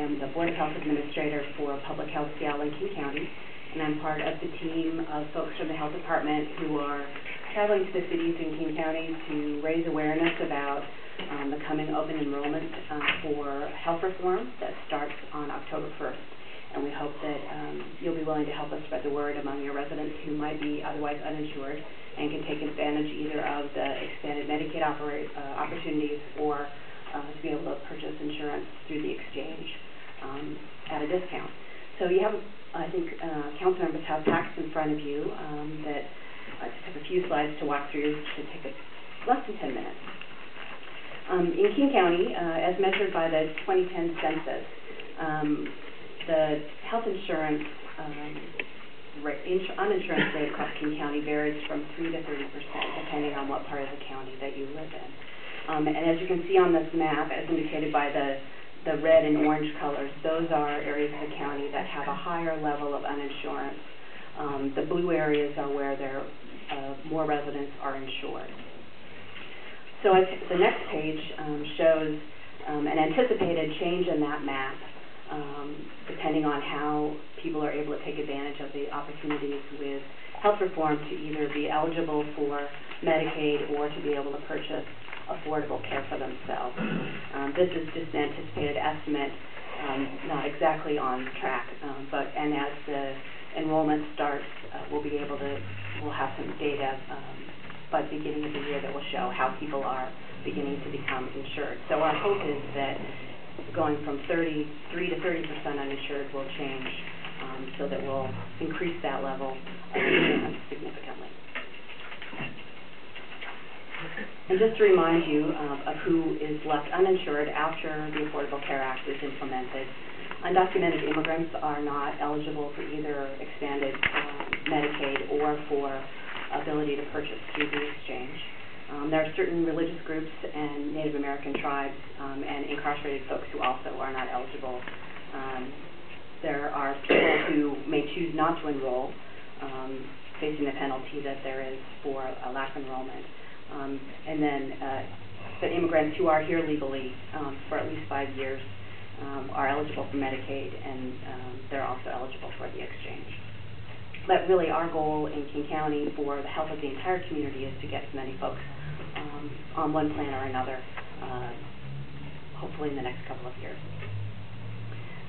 I'm the Board of Health Administrator for Public Health Seattle and King County, and I'm part of the team of folks from the Health Department who are traveling to the cities in King County to raise awareness about um, the coming open enrollment uh, for health reform that starts on October 1st. And we hope that um, you'll be willing to help us spread the word among your residents who might be otherwise uninsured and can take advantage either of the expanded Medicaid uh, opportunities or uh, to be able to purchase insurance through the exchange um, at a discount. So you have, I think, uh, council members have packs in front of you um, that I just have a few slides to walk through. Should take us less than 10 minutes. Um, in King County, uh, as measured by the 2010 census, um, the health insurance um, uninsurance rate across King County varies from 3 to 30 percent, depending on what part of the county that you live in. Um, and as you can see on this map, as indicated by the the red and orange colors, those are areas of the county that have a higher level of uninsurance. Um, the blue areas are where there uh, more residents are insured. So I, the next page um, shows um, an anticipated change in that map, um, depending on how people are able to take advantage of the opportunities with health reform to either be eligible for Medicaid or to be able to purchase affordable care for themselves. Um, this is just an anticipated estimate, um, not exactly on track, um, but and as the enrollment starts, uh, we'll be able to we'll have some data um, by the beginning of the year that will show how people are beginning to become insured. So our hope is that going from 33 to 30 percent uninsured will change um, so that we'll increase that level of insurance significantly. And just to remind you um, of who is left uninsured after the Affordable Care Act is implemented, undocumented immigrants are not eligible for either expanded um, Medicaid or for ability to purchase through the exchange. Um, there are certain religious groups and Native American tribes um, and incarcerated folks who also are not eligible. Um, there are people who may choose not to enroll, um, facing the penalty that there is for a lack of enrollment. Um, and then uh, the immigrants who are here legally um, for at least five years um, are eligible for Medicaid, and um, they're also eligible for the exchange. But really, our goal in King County for the health of the entire community is to get as many folks um, on one plan or another, uh, hopefully in the next couple of years.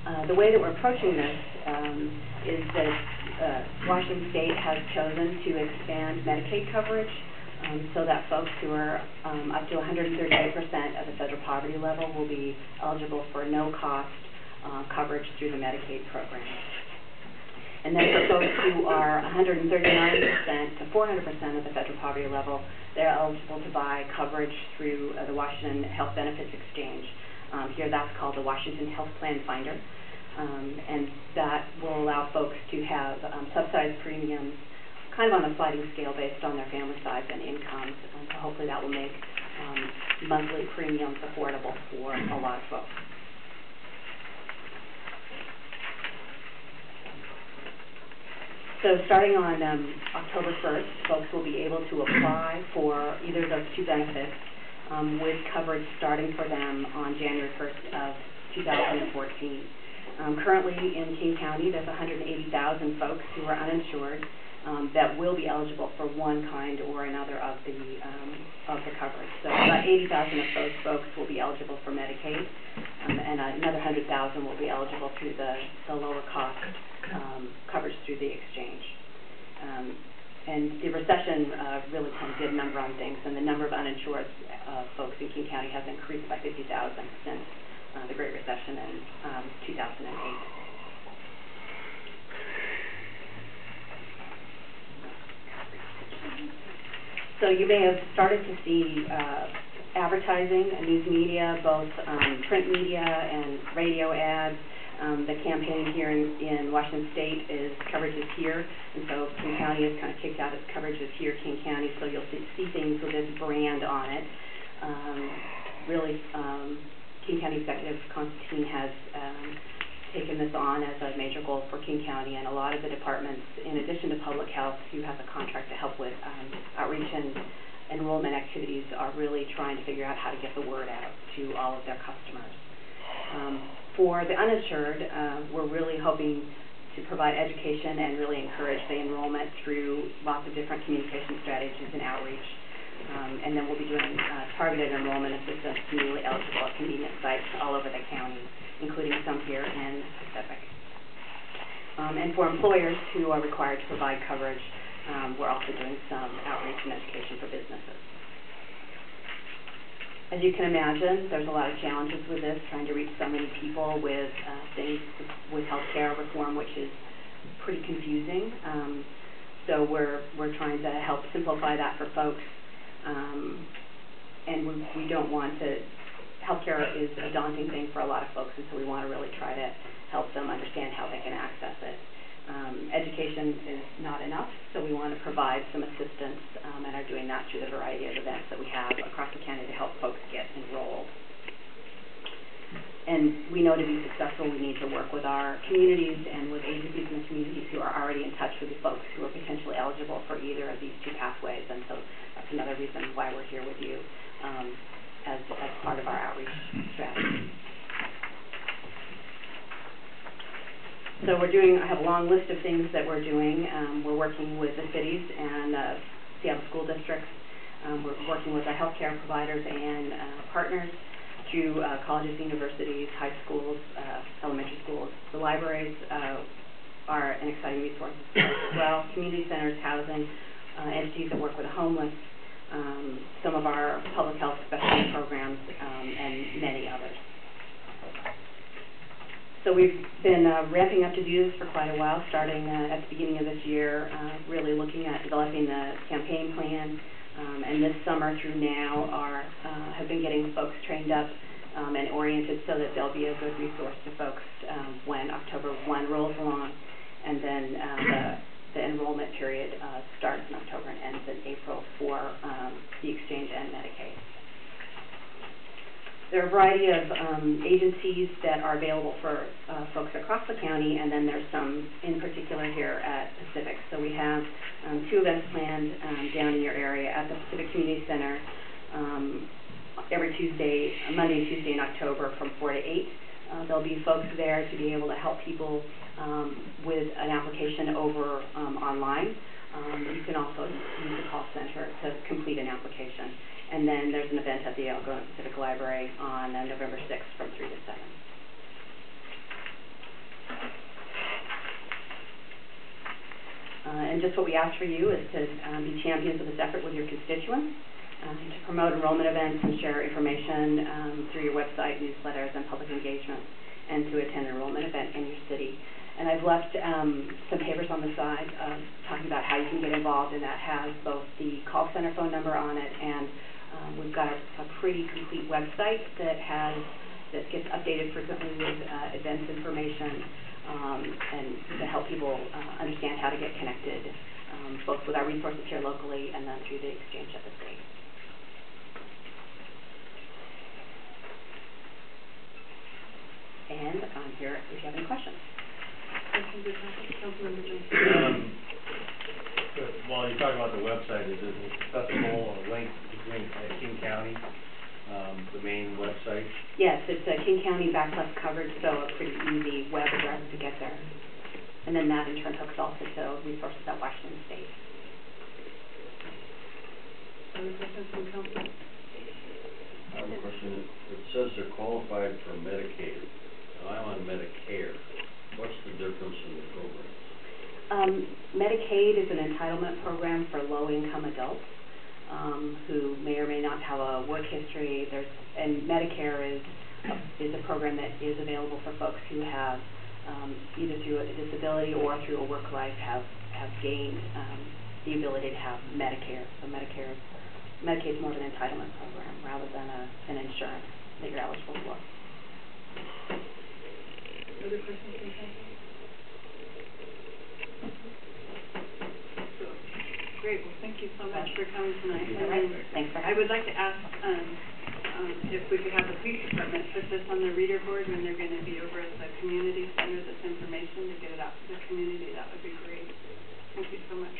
Uh, the way that we're approaching this um, is that uh, Washington State has chosen to expand Medicaid coverage um, so that folks who are um, up to 138% of the federal poverty level will be eligible for no-cost uh, coverage through the Medicaid program. And then for folks who are 139% to 400% of the federal poverty level, they're eligible to buy coverage through uh, the Washington Health Benefits Exchange. Um, here that's called the Washington Health Plan Finder. Um, and that will allow folks to have um, subsidized premiums kind of on a sliding scale based on their family size and incomes. And so hopefully that will make um, monthly premiums affordable for a lot of folks. So starting on um, October 1st, folks will be able to apply for either of those two benefits um, with coverage starting for them on January 1st of 2014. Um, currently in King County, there's 180,000 folks who are uninsured um, that will be eligible for one kind or another of the um, of the coverage. So about 80,000 of those folks will be eligible for Medicaid, um, and another 100,000 will be eligible through the, the lower cost um, coverage through the exchange. Um, and the recession uh, really kind of did a number on things, and the number of uninsured uh, folks in King County has increased by 50,000 since uh, the Great Recession in um, 2008. So you may have started to see uh, advertising, news media, both um, print media and radio ads. Um, the campaign here in, in Washington State is coverage is here, and so King County has kind of kicked out its coverage is here, King County, so you'll see, see things with this brand on it. Um, really, um, King County Executive Constantine has um, taken this on as a major goal for King County, and a lot of the departments, in addition to public health, who has a contract to help with um, outreach and enrollment activities, are really trying to figure out how to get the word out to all of their customers. Um, For the uninsured, uh, we're really hoping to provide education and really encourage the enrollment through lots of different communication strategies and outreach. Um, and then we'll be doing uh, targeted enrollment assistance to newly eligible at convenient sites all over the county, including some here in Pacific. Um, and for employers who are required to provide coverage, um, we're also doing some outreach and education for businesses. As you can imagine, there's a lot of challenges with this, trying to reach so many people with uh, things with healthcare reform, which is pretty confusing. Um, so we're we're trying to help simplify that for folks, um, and we, we don't want to. Healthcare is a daunting thing for a lot of folks, and so we want to really try to help them understand how they can access it. Um, education is not enough, so we want to provide some assistance um, and are doing that through the variety of events that we have across the county to help folks get enrolled. And we know to be successful, we need to work with our communities and with agencies in the communities who are already in touch with the folks who are potentially eligible for either of these two pathways. And so that's another reason why we're here with you um, as, as part of our outreach strategy. So we're doing, I have a long list of things that we're doing. Um, we're working with the cities and uh, Seattle school districts. Um, we're working with our healthcare providers and uh, partners through uh, colleges, universities, high schools, uh, elementary schools. The libraries uh, are an exciting resource as well. Community centers, housing, uh, entities that work with the homeless, um, some of our public health specialty programs, um, and many others. So we've been uh, ramping up to do this for quite a while, starting uh, at the beginning of this year, uh, really looking at developing the campaign plan. Um, and this summer through now are uh, have been getting folks trained up um, and oriented so that they'll be a good resource to folks um, when October 1 rolls along. And then uh, the, the enrollment period uh, starts in October and ends in April for um, the exchange and Medicaid. There are a variety of um, agencies that are available for uh, folks across the county, and then there's some in particular here at Pacific. So we have um, two events planned um, down in your area at the Pacific Community Center um, every Tuesday, Monday and Tuesday in October from 4 to 8. Uh, there'll be folks there to be able to help people um, with an application over um, online. Um, you can also use the call center to complete an application. And then there's an event at the Algona Pacific Library on uh, November 6th from 3 to 7. Uh, and just what we ask for you is to um, be champions of this effort with your constituents, um, to promote enrollment events and share information um, through your website, newsletters, and public engagements, and to attend an enrollment event in your city. And I've left um, some papers on the side uh, talking about how you can get involved, and that has both the call center phone number on it and um, we've got a, pretty complete website that has that gets updated frequently with uh, events information um, and to help people uh, understand how to get connected, um, both with our resources here locally and then through the exchange at the state. And I'm here if you have any questions. Um, While you're talking about the website, is it accessible or link between uh, King County, um, the main website? Yes, it's a King County backslash covered, so a pretty easy web address to get there. And then that in turn hooks also to resources at Washington State. Other questions from council? I have a question. It says they're qualified for Medicaid. Now, I'm on Medicare. What's the difference in the programs? Um, Medicaid is an entitlement program for low-income adults um, who may or may not have a work history. There's and Medicare is a, is a program that is available for folks who have um, either through a disability or through a work life have have gained um, the ability to have Medicare. So Medicare Medicaid is more of an entitlement program rather than a, an insurance that you're eligible for. Other questions from council? So, Great, well, thank you so much for coming tonight. All right, And thanks for I having would like to ask, um, um, if we could have the police department put this on the reader board when they're gonna be over at the community center, this information, to get it out to the community, that would be great. Thank you so much.